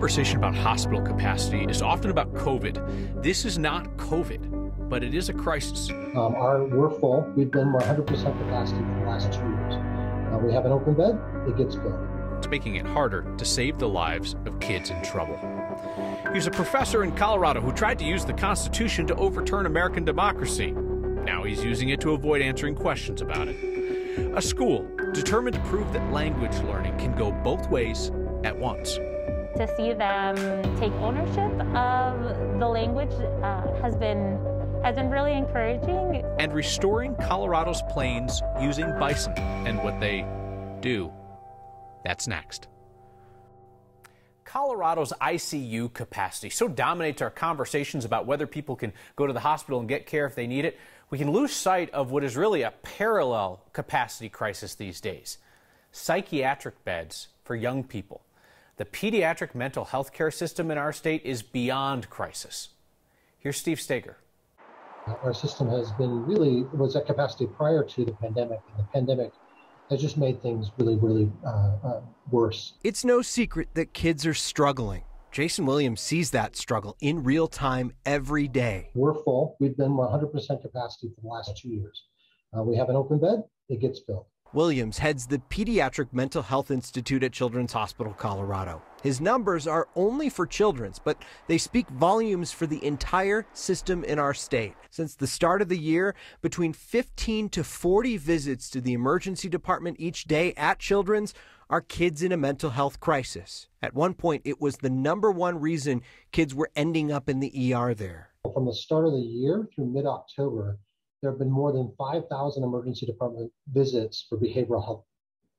Conversation about hospital capacity is often about COVID. This is not COVID, but it is a crisis. Um, our, we're full. We've been 100% capacity for the last two years. Uh, we have an open bed, it gets filled. It's making it harder to save the lives of kids in trouble. He's a professor in Colorado who tried to use the Constitution to overturn American democracy. Now he's using it to avoid answering questions about it. A school determined to prove that language learning can go both ways at once to see them take ownership of the language uh, has been has been really encouraging. And restoring Colorado's plains using bison and what they do. That's next. Colorado's ICU capacity so dominates our conversations about whether people can go to the hospital and get care if they need it, we can lose sight of what is really a parallel capacity crisis these days psychiatric beds for young people. The pediatric mental health care system in our state is beyond crisis. Here's Steve Staeger. Our system has been really was at capacity prior to the pandemic, and the pandemic has just made things really, really uh, uh, worse. It's no secret that kids are struggling. Jason Williams sees that struggle in real time every day. We're full. We've been 100% capacity for the last two years. Uh, we have an open bed, it gets filled. Williams heads the Pediatric Mental Health Institute at Children's Hospital, Colorado. His numbers are only for children's, but they speak volumes for the entire system in our state. Since the start of the year, between 15 to 40 visits to the emergency department each day at Children's are kids in a mental health crisis. At one point, it was the number one reason kids were ending up in the ER there. From the start of the year through mid October, there have been more than 5,000 emergency department visits for behavioral health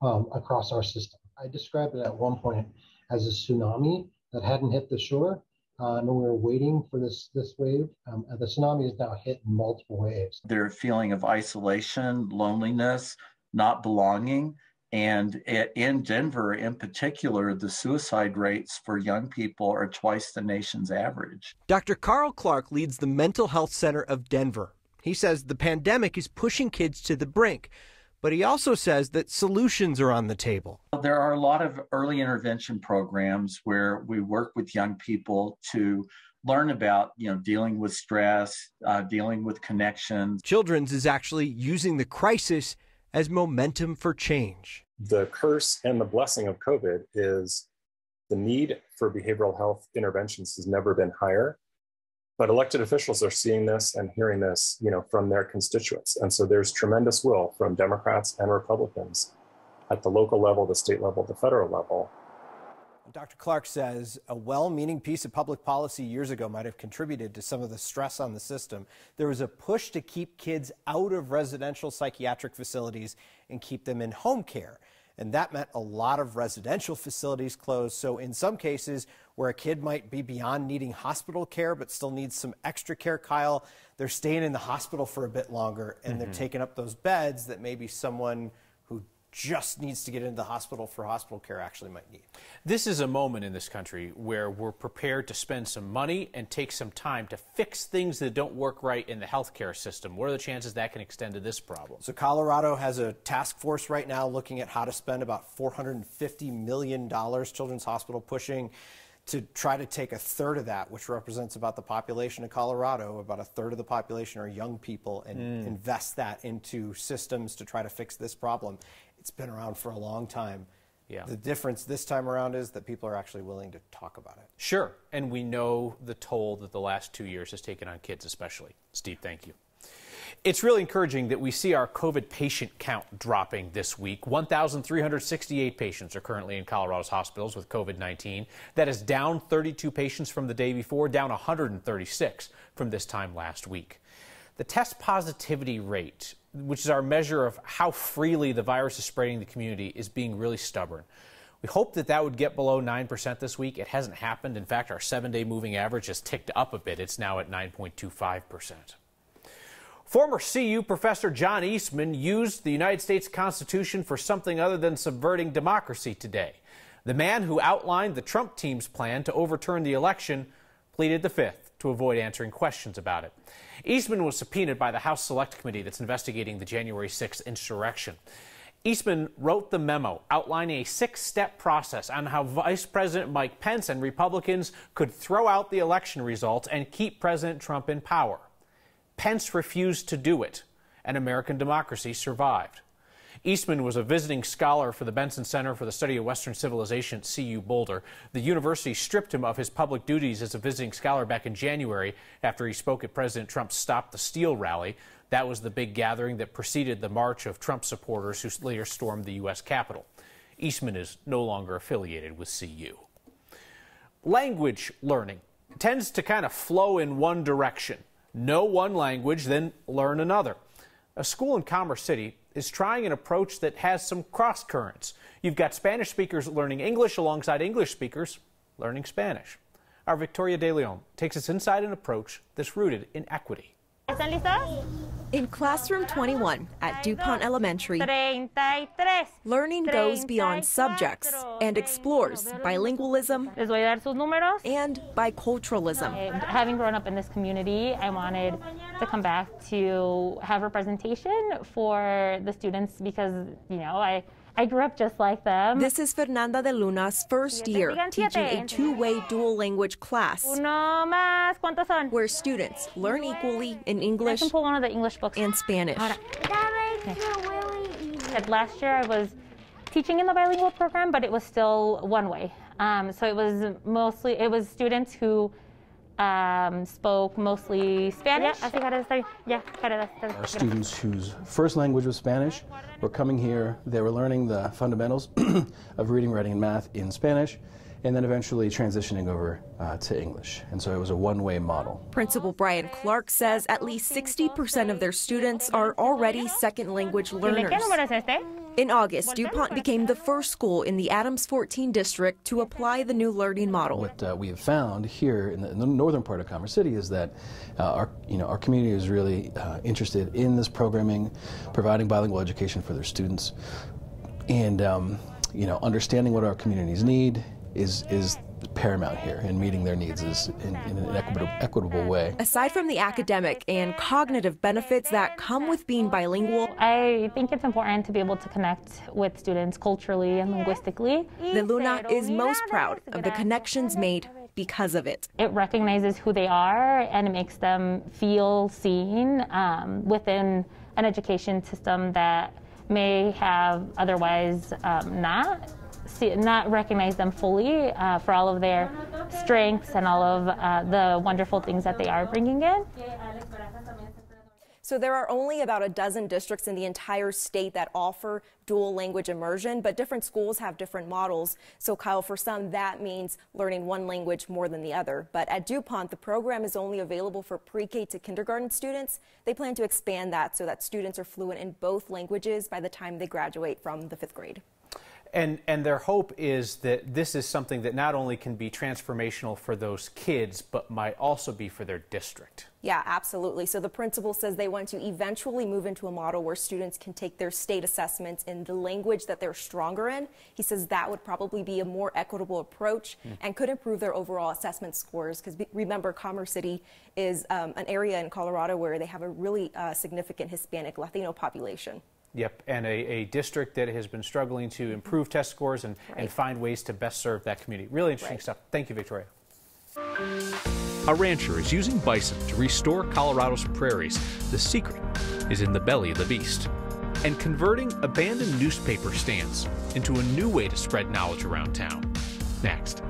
um, across our system. I described it at one point as a tsunami that hadn't hit the shore. Um, and we were waiting for this this wave. Um, the tsunami has now hit in multiple waves. Their feeling of isolation, loneliness, not belonging, and in Denver, in particular, the suicide rates for young people are twice the nation's average. Dr. Carl Clark leads the Mental Health Center of Denver. He says the pandemic is pushing kids to the brink, but he also says that solutions are on the table. There are a lot of early intervention programs where we work with young people to learn about you know dealing with stress uh, dealing with connections. Children's is actually using the crisis as momentum for change. The curse and the blessing of covid is the need for behavioral health interventions has never been higher but elected officials are seeing this and hearing this, you know, from their constituents. And so there's tremendous will from Democrats and Republicans at the local level, the state level, the federal level. Dr. Clark says a well meaning piece of public policy years ago might have contributed to some of the stress on the system. There was a push to keep kids out of residential psychiatric facilities and keep them in home care. And that meant a lot of residential facilities closed. So, in some cases where a kid might be beyond needing hospital care but still needs some extra care, Kyle, they're staying in the hospital for a bit longer and mm -hmm. they're mm-hmm. taking up those beds that maybe someone just needs to get into the hospital for hospital care actually might need. This is a moment in this country where we're prepared to spend some money and take some time to fix things that don't work right in the healthcare system. What are the chances that can extend to this problem? So Colorado has a task force right now looking at how to spend about $450 million, Children's Hospital pushing to try to take a third of that, which represents about the population of Colorado, about a third of the population are young people, and mm. invest that into systems to try to fix this problem it's been around for a long time. Yeah. The difference this time around is that people are actually willing to talk about it. Sure. And we know the toll that the last two years has taken on kids, especially. Steve, thank you. It's really encouraging that we see our COVID patient count dropping this week. 1,368 patients are currently in Colorado's hospitals with COVID 19. That is down 32 patients from the day before, down 136 from this time last week. The test positivity rate which is our measure of how freely the virus is spreading the community, is being really stubborn. We hope that that would get below 9% this week. It hasn't happened. In fact, our seven day moving average has ticked up a bit. It's now at 9.25%. Former CU professor John Eastman used the United States Constitution for something other than subverting democracy today. The man who outlined the Trump team's plan to overturn the election pleaded the fifth to avoid answering questions about it. Eastman was subpoenaed by the House Select Committee that's investigating the January 6th insurrection. Eastman wrote the memo outlining a six step process on how Vice President Mike Pence and Republicans could throw out the election results and keep President Trump in power. Pence refused to do it, and American democracy survived. Eastman was a visiting scholar for the Benson Center for the Study of Western Civilization at CU Boulder. The university stripped him of his public duties as a visiting scholar back in January after he spoke at President Trump's Stop the Steal rally. That was the big gathering that preceded the march of Trump supporters who later stormed the U.S. Capitol. Eastman is no longer affiliated with CU. Language learning tends to kind of flow in one direction. Know one language, then learn another. A school in Commerce City is trying an approach that has some cross currents. You've got Spanish speakers learning English alongside English speakers learning Spanish. Our Victoria De Leon takes us inside an approach that's rooted in equity. ¿Están listos? In Classroom 21 at DuPont Elementary, learning goes beyond subjects and explores bilingualism and biculturalism. Having grown up in this community, I wanted to come back to have representation for the students because, you know, I I grew up just like them. This is Fernanda de Luna's first year teaching a two-way dual language class where students learn equally in English and Spanish. Last year I was teaching in the bilingual program, but it was still one way. Um, so it was mostly, it was students who um, spoke mostly Spanish. Our students whose first language was Spanish were coming here. They were learning the fundamentals of reading, writing, and math in Spanish and then eventually transitioning over uh, to English. And so it was a one way model. Principal Brian Clark says at least 60% of their students are already second language learners. In August, DuPont became the first school in the Adams 14 district to apply the new learning model. What uh, we have found here in the, in the, northern part of Commerce City is that uh, our, you know, our community is really uh, interested in this programming, providing bilingual education for their students, and um, you know, understanding what our communities need is is paramount here in meeting their needs is in, in an equitable, equitable way. Aside from the academic and cognitive benefits that come with being bilingual, I think it's important to be able to connect with students culturally and linguistically. De Luna is most proud of the connections made because of it. It recognizes who they are and it makes them feel seen um, within an education system that may have otherwise um, not see, not recognize them fully uh, for all of their strengths and all of uh, the wonderful things that they are bringing in. So there are only about a dozen districts in the entire state that offer dual language immersion, but different schools have different models. So Kyle, for some, that means learning one language more than the other. But at DuPont, the program is only available for pre-K to kindergarten students. They plan to expand that so that students are fluent in both languages by the time they graduate from the fifth grade. And, and their hope is that this is something that not only can be transformational for those kids, but might also be for their district. Yeah, absolutely. So the principal says they want to eventually move into a model where students can take their state assessments in the language that they're stronger in. He says that would probably be a more equitable approach mm. and could improve their overall assessment scores. Because remember, Commerce City is um, an area in Colorado where they have a really uh, significant Hispanic Latino population. Yep, and a, a, district that has been struggling to mm-hmm. improve test scores and, right. and find ways to best serve that community. Really interesting right. stuff. Thank you, Victoria. A rancher is using bison to restore Colorado's prairies. The secret is in the belly of the beast. And converting abandoned newspaper stands into a new way to spread knowledge around town. Next.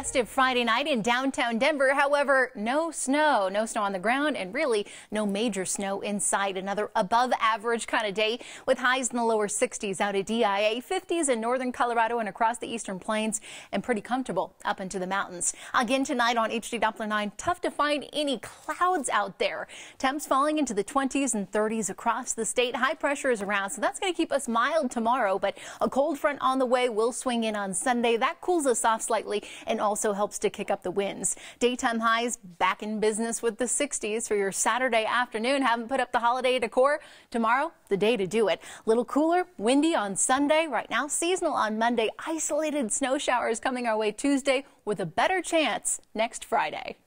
Festive Friday night in downtown Denver. However, no snow, no snow on the ground, and really no major snow inside. Another above average kind of day with highs in the lower 60s out at DIA, 50s in northern Colorado and across the eastern plains, and pretty comfortable up into the mountains. Again tonight on HD Doppler 9, tough to find any clouds out there. Temps falling into the 20s and 30s across the state. High pressure is around, so that's going to keep us mild tomorrow, but a cold front on the way will swing in on Sunday. That cools us off slightly and all also helps to kick up the winds. Daytime highs back in business with the 60s for your Saturday afternoon. Haven't put up the holiday decor? Tomorrow, the day to do it. Little cooler, windy on Sunday. Right now, seasonal on Monday. Isolated snow showers coming our way Tuesday with a better chance next Friday.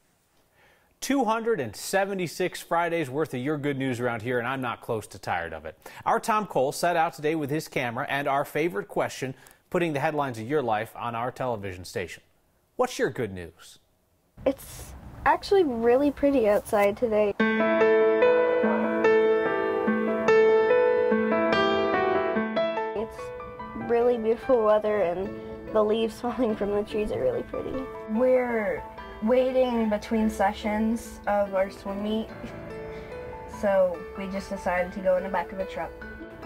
276 Fridays worth of your good news around here, and I'm not close to tired of it. Our Tom Cole set out today with his camera and our favorite question, putting the headlines of your life on our television station. What's your good news? It's actually really pretty outside today. It's really beautiful weather and the leaves falling from the trees are really pretty. We're waiting between sessions of our swim meet, so we just decided to go in the back of a truck.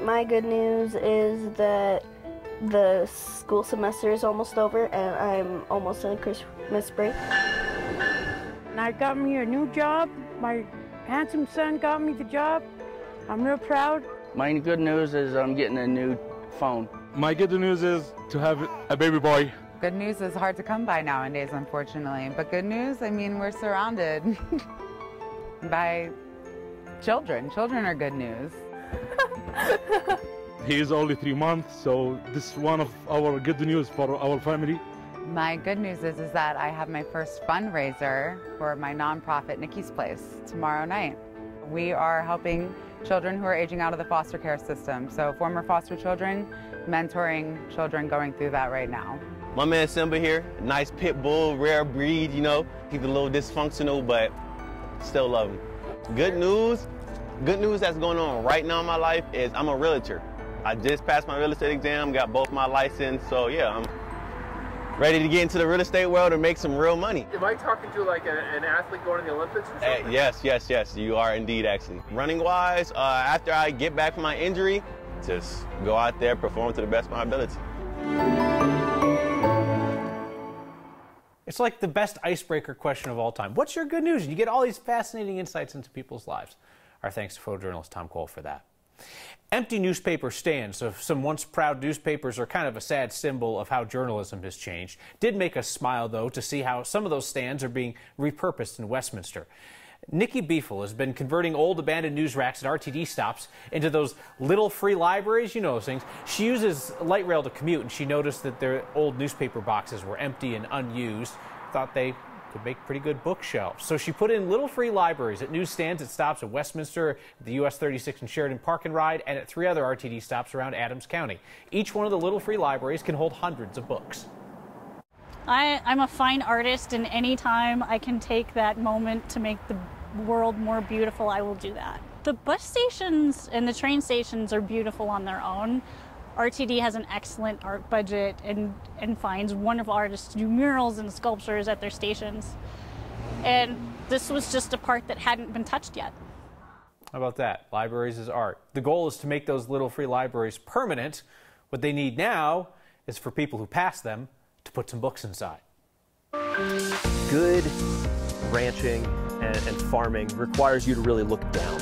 My good news is that the school semester is almost over and I'm almost in Christmas break. And I got me a new job. My handsome son got me the job. I'm real proud. My good news is I'm getting a new phone. My good news is to have a baby boy. Good news is hard to come by nowadays, unfortunately. But good news, I mean, we're surrounded by children. Children are good news. he is only three months, so this is one of our good news for our family. My good news is, is that I have my first fundraiser for my nonprofit, Nikki's Place, tomorrow night. We are helping children who are aging out of the foster care system. So former foster children, mentoring children going through that right now. My man Simba here, nice pit bull, rare breed, you know. He's a little dysfunctional, but still love him. Good news, good news that's going on right now in my life is I'm a realtor. I just passed my real estate exam, got both my license, so yeah, I'm ready to get into the real estate world and make some real money. Am I talking to like a, an athlete going to the Olympics or Uh, yes, yes, yes, you are indeed actually. Running wise, uh, after I get back from my injury, just go out there, perform to the best of my ability. It's like the best icebreaker question of all time. What's your good news? And you get all these fascinating insights into people's lives. Our thanks to photojournalist Tom Cole for that. Empty newspaper stands of some once proud newspapers are kind of a sad symbol of how journalism has changed. Did make us smile, though, to see how some of those stands are being repurposed in Westminster. Nikki Beefel has been converting old abandoned news racks at RTD stops into those little free libraries. You know those things. She uses light rail to commute, and she noticed that their old newspaper boxes were empty and unused. Thought they could make pretty good bookshelves. So she put in little free libraries at newsstands at stops at Westminster, the US 36 and Sheridan Park and Ride, and at three other RTD stops around Adams County. Each one of the little free libraries can hold hundreds of books. I, I'm a fine artist, and anytime I can take that moment to make the world more beautiful, I will do that. The bus stations and the train stations are beautiful on their own. RTD has an excellent art budget and, and finds wonderful artists to do murals and sculptures at their stations. And this was just a part that hadn't been touched yet. How about that? Libraries is art. The goal is to make those little free libraries permanent. What they need now is for people who pass them to put some books inside. Good ranching and, and farming requires you to really look down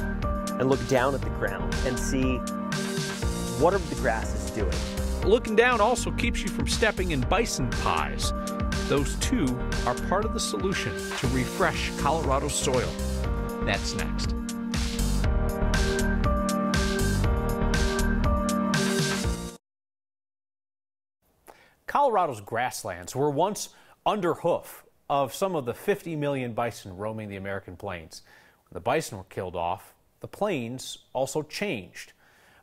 and look down at the ground and see what are the grasses doing. Looking down also keeps you from stepping in bison pies. Those two are part of the solution to refresh Colorado's soil. That's next. Colorado's grasslands were once under hoof of some of the 50 million bison roaming the American plains. When the bison were killed off, the plains also changed.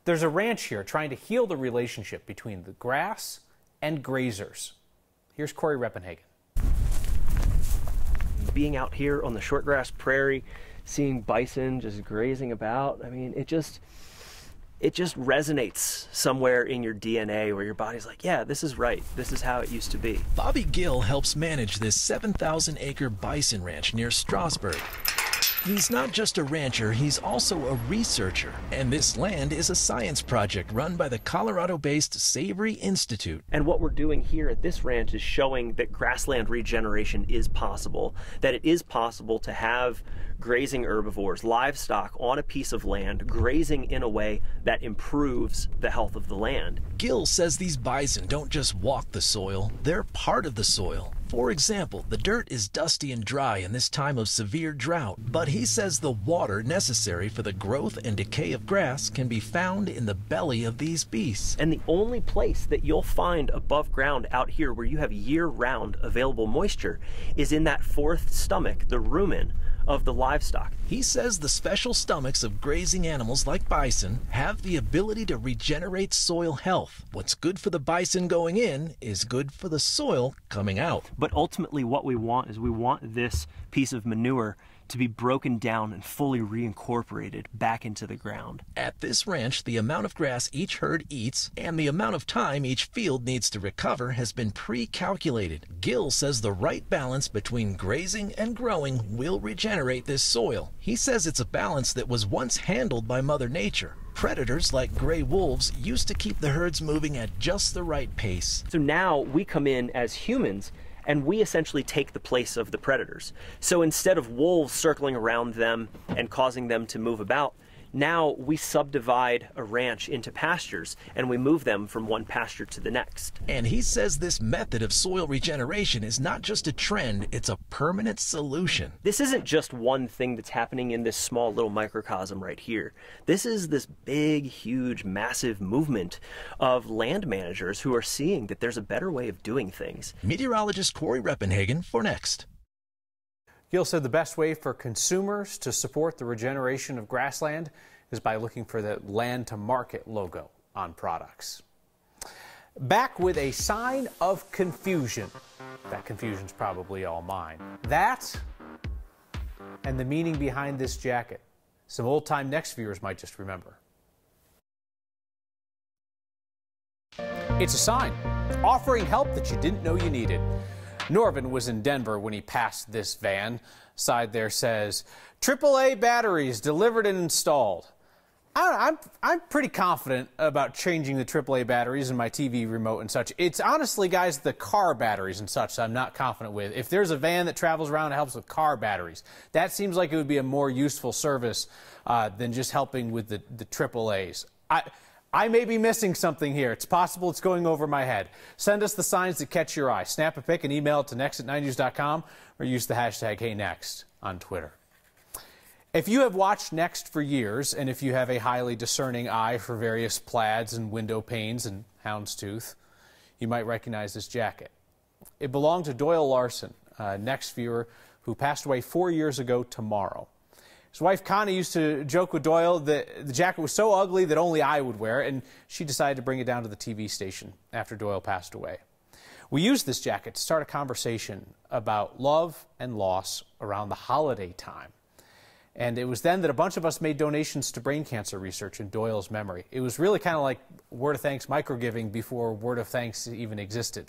There's a ranch here trying to heal the relationship between the grass and grazers. Here's Corey Reppenhagen. Being out here on the shortgrass prairie, seeing bison just grazing about, I mean, it just it just resonates somewhere in your DNA where your body's like, yeah, this is right. This is how it used to be. Bobby Gill helps manage this 7,000 acre bison ranch near Strasburg. He's not just a rancher, he's also a researcher. And this land is a science project run by the Colorado based Savory Institute. And what we're doing here at this ranch is showing that grassland regeneration is possible, that it is possible to have grazing herbivores, livestock on a piece of land, grazing in a way that improves the health of the land. Gill says these bison don't just walk the soil, they're part of the soil. For example, the dirt is dusty and dry in this time of severe drought, but he says the water necessary for the growth and decay of grass can be found in the belly of these beasts. And the only place that you'll find above ground out here where you have year round available moisture is in that fourth stomach, the rumen of the livestock. He says the special stomachs of grazing animals like bison have the ability to regenerate soil health. What's good for the bison going in is good for the soil coming out. But ultimately, what we want is we want this piece of manure to be broken down and fully reincorporated back into the ground. At this ranch, the amount of grass each herd eats and the amount of time each field needs to recover has been pre-calculated. Gill says the right balance between grazing and growing will regenerate this soil. He says it's a balance that was once handled by Mother Nature. Predators like gray wolves used to keep the herds moving at just the right pace. So now we come in as humans and we essentially take the place of the predators. So instead of wolves circling around them and causing them to move about, now we subdivide a ranch into pastures and we move them from one pasture to the next. And he says this method of soil regeneration is not just a trend, it's a permanent solution. This isn't just one thing that's happening in this small little microcosm right here. This is this big, huge, massive movement of land managers who are seeing that there's a better way of doing things. Meteorologist Corey Reppenhagen for Next. Gill said the best way for consumers to support the regeneration of grassland is by looking for the land to market logo on products. Back with a sign of confusion. That confusion's probably all mine. That and the meaning behind this jacket. Some old time next viewers might just remember. It's a sign offering help that you didn't know you needed. Norvin was in Denver when he passed this van. Side there says, AAA batteries delivered and installed. I am I'm pretty confident about changing the AAA batteries in my TV remote and such. It's honestly, guys, the car batteries and such I'm not confident with. If there's a van that travels around and helps with car batteries, that seems like it would be a more useful service uh, than just helping with the, the AAAs. I, I may be missing something here. It's possible it's going over my head. Send us the signs that catch your eye. Snap a pic and email it to next at 9news.com or use the hashtag HeyNext on Twitter. If you have watched Next for years, and if you have a highly discerning eye for various plaids and window panes and houndstooth, you might recognize this jacket. It belonged to Doyle Larson, a Next viewer who passed away four years ago tomorrow. His wife Connie used to joke with Doyle that the jacket was so ugly that only I would wear it, and she decided to bring it down to the TV station after Doyle passed away. We used this jacket to start a conversation about love and loss around the holiday time. And it was then that a bunch of us made donations to brain cancer research in Doyle's memory. It was really kind of like Word of Thanks microgiving before Word of Thanks even existed.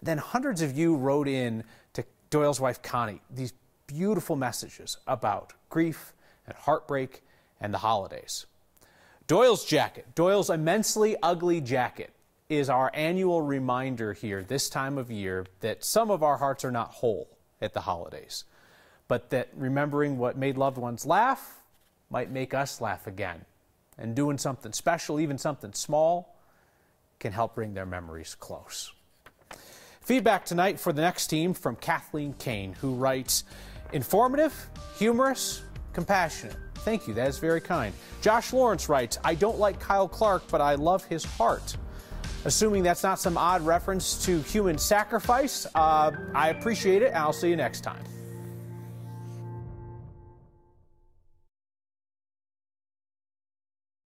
Then hundreds of you wrote in to Doyle's wife Connie these beautiful messages about grief and heartbreak and the holidays. Doyle's jacket, Doyle's immensely ugly jacket, is our annual reminder here this time of year that some of our hearts are not whole at the holidays, but that remembering what made loved ones laugh might make us laugh again. And doing something special, even something small, can help bring their memories close. Feedback tonight for the next team from Kathleen Kane, who writes, Informative, humorous, compassionate. Thank you, that is very kind. Josh Lawrence writes, I don't like Kyle Clark, but I love his heart. Assuming that's not some odd reference to human sacrifice, uh, I appreciate it, and I'll see you next time.